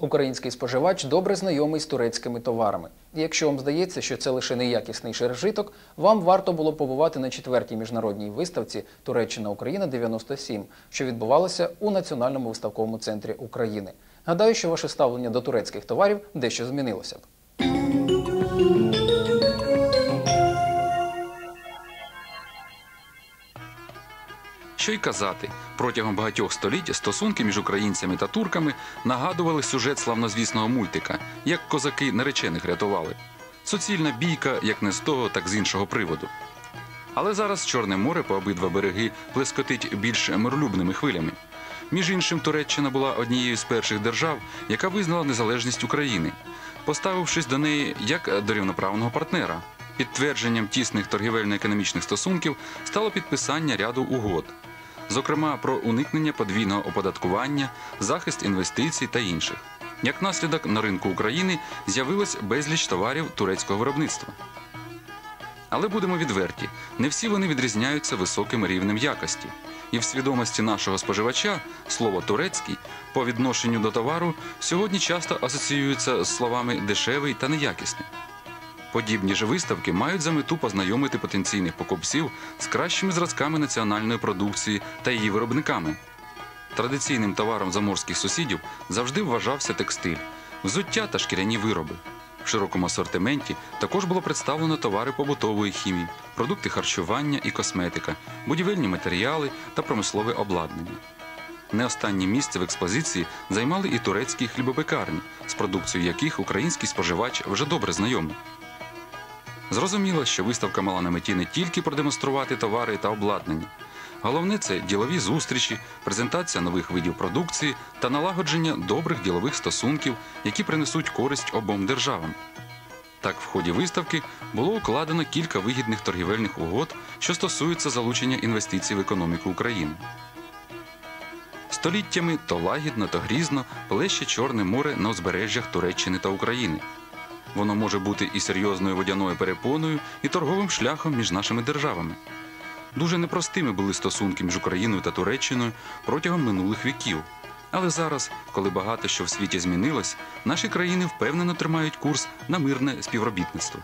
Український споживач добре знайомий з турецькими товарами. Якщо вам здається, що це лише неякісний шержиток, вам варто було побувати на четвертій міжнародній виставці Туреччина Україна 97, що відбувалася у Національному виставковому центрі України. Гадаю, що ваше ставлення до турецьких товарів дещо змінилося б. Що й казати, протягом багатьох століть стосунки між українцями та турками нагадували сюжет славнозвісного мультика, як козаки наречених рятували. Суцільна бійка як не з того, так з іншого приводу. Але зараз Чорне море по обидва береги плескотить більш миролюбними хвилями. Між іншим, Туреччина була однією з перших держав, яка визнала незалежність України, поставившись до неї як до рівноправного партнера. Підтвердженням тісних торгівельно-економічних стосунків стало підписання ряду угод, зокрема про уникнення подвійного оподаткування, захист інвестицій та інших. Як наслідок на ринку України з'явилось безліч товарів турецького виробництва. Але будемо відверті, не всі вони відрізняються високим рівнем якості. І в свідомості нашого споживача слово турецький по відношенню до товару сьогодні часто асоціюється з словами дешевий та неякісний. Подібні ж виставки мають за мету познайомити потенційних покупців з кращими зразками національної продукції та її виробниками. Традиційним товаром заморських сусідів завжди вважався текстиль, взуття та шкіряні вироби. В широкому асортименті також було представлено товари побутової хімії, продукти харчування і косметика, будівельні матеріали та промислове обладнання. Не останнє місце в експозиції займали і турецькі хлібопекарні, з продукцією яких український споживач вже добре знайомий. Зрозуміло, що виставка мала на меті не тільки продемонструвати товари та обладнання. Головне це ділові зустрічі, презентація нових видів продукції та налагодження добрих ділових стосунків, які принесуть користь обом державам. Так, в ході виставки було укладено кілька вигідних торгівельних угод, що стосуються залучення інвестицій в економіку України. Століттями то лагідно, то грізно плеще Чорне море на узбережжях Туреччини та України. Воно може бути і серйозною водяною перепоною, і торговим шляхом між нашими державами. Дуже непростими були стосунки між Україною та Туреччиною протягом минулих віків. Але зараз, коли багато що в світі змінилось, наші країни впевнено тримають курс на мирне співробітництво.